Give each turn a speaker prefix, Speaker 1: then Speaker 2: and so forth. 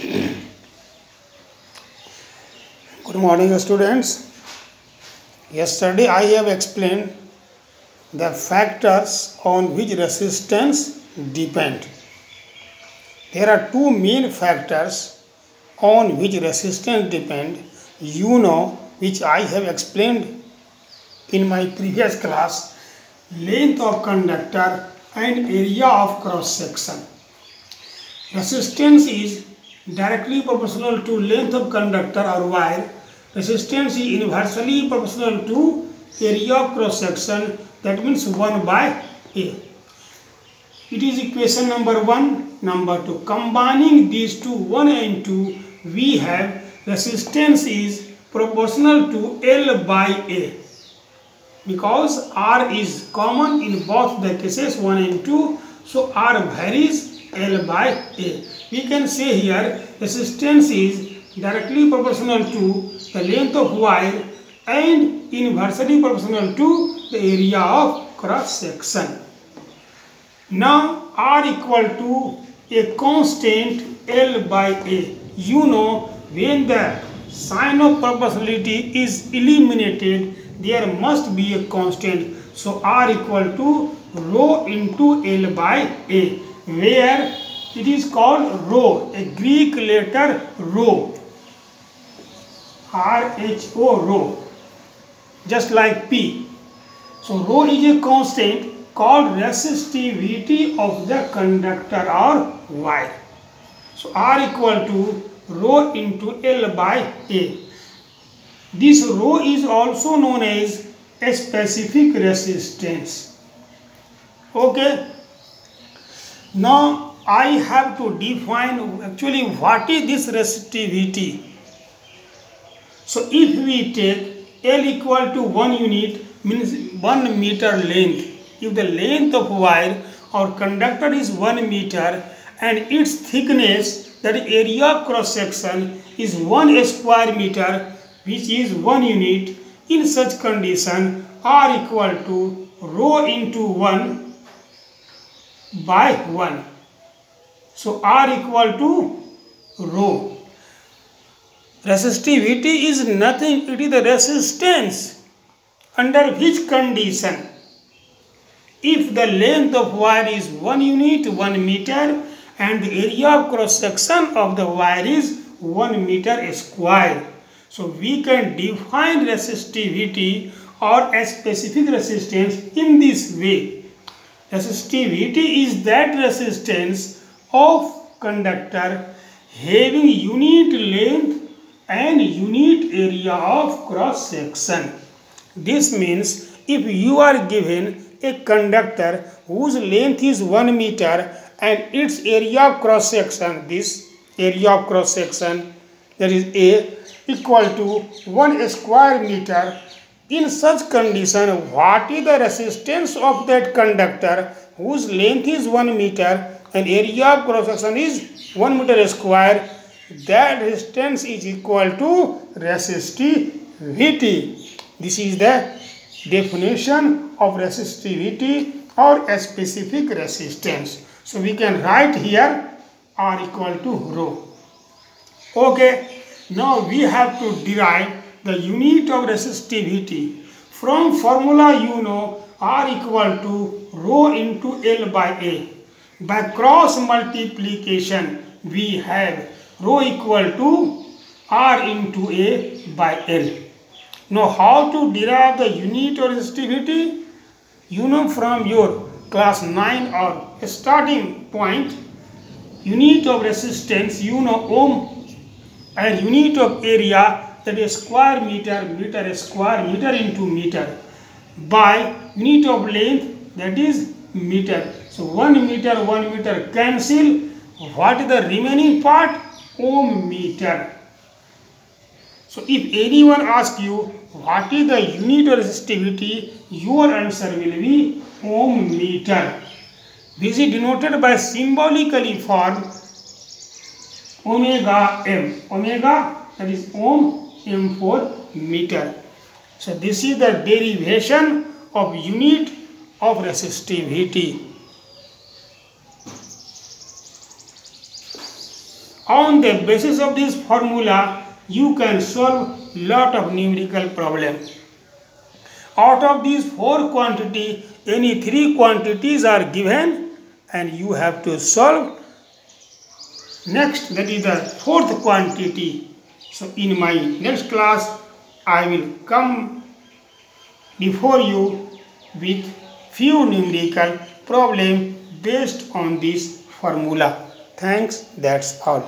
Speaker 1: Good morning, students. Yesterday I have explained the factors on which resistance depend. There are two main factors on which resistance depend. You know, which I have explained in my previous class, length of conductor and area of cross section. Resistance is directly proportional to length of conductor or wire. Resistance is inversely proportional to area of cross section that means 1 by A. It is equation number 1, number 2. Combining these two 1 and 2 we have resistance is proportional to L by A because R is common in both the cases 1 and 2 so R varies L by A. We can say here resistance is directly proportional to the length of wire and inversely proportional to the area of cross section. Now R equal to a constant L by A. You know when the sign of proportionality is eliminated there must be a constant. So R equal to rho into L by A where it is called rho, a Greek letter rho. R-H-O rho just like P. So rho is a constant called resistivity of the conductor or wire. So R equal to rho into L by A. This rho is also known as a specific resistance. Okay. Now I have to define actually what is this resistivity. So if we take L equal to 1 unit means 1 meter length. If the length of wire or conductor is 1 meter and its thickness that area of cross section is 1 square meter which is 1 unit in such condition R equal to rho into 1 by 1. So R equal to rho. Resistivity is nothing, it is the resistance under which condition if the length of wire is 1 unit 1 meter and the area of cross section of the wire is 1 meter square. So we can define resistivity or a specific resistance in this way. Resistivity is that resistance of conductor having unit length and unit area of cross section. This means if you are given a conductor whose length is 1 meter and its area of cross section this area of cross section that is A equal to 1 square meter in such condition what is the resistance of that conductor whose length is 1 meter and area of cross section is 1 meter square that resistance is equal to resistivity this is the definition of resistivity or a specific resistance. So we can write here R equal to rho. Okay, now we have to derive the unit of resistivity. From formula you know R equal to rho into L by A. By cross multiplication we have rho equal to R into A by L. Now how to derive the unit of resistivity? You know from your class 9 or starting point, unit of resistance, you know ohm and unit of area that is square meter, meter square, meter into meter by unit of length that is meter. So 1 meter, 1 meter cancel. What is the remaining part? Ohm meter. So if anyone asks you what is the unit of resistivity, your answer will be ohm meter. This is denoted by symbolically form omega m. Omega that is ohm m for meter. So this is the derivation of unit of resistivity. On the basis of this formula, you can solve lot of numerical problem. Out of these four quantity, any three quantities are given and you have to solve. Next that is the fourth quantity. So in my next class i will come before you with few numerical problem based on this formula thanks that's all